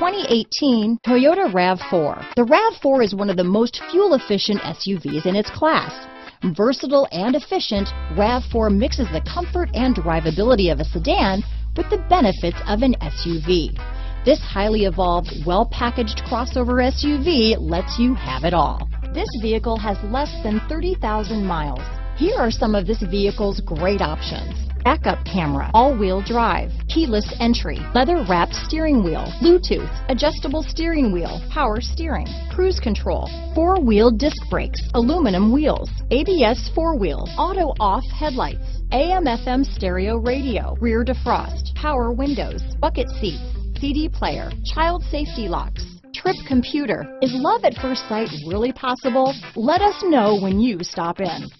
2018 Toyota RAV4. The RAV4 is one of the most fuel-efficient SUVs in its class. Versatile and efficient, RAV4 mixes the comfort and drivability of a sedan with the benefits of an SUV. This highly evolved, well-packaged crossover SUV lets you have it all. This vehicle has less than 30,000 miles. Here are some of this vehicle's great options. Backup camera, all-wheel drive, keyless entry, leather-wrapped steering wheel, Bluetooth, adjustable steering wheel, power steering, cruise control, four-wheel disc brakes, aluminum wheels, ABS four-wheel, auto-off headlights, AM-FM stereo radio, rear defrost, power windows, bucket seats, CD player, child safety locks, trip computer. Is love at first sight really possible? Let us know when you stop in.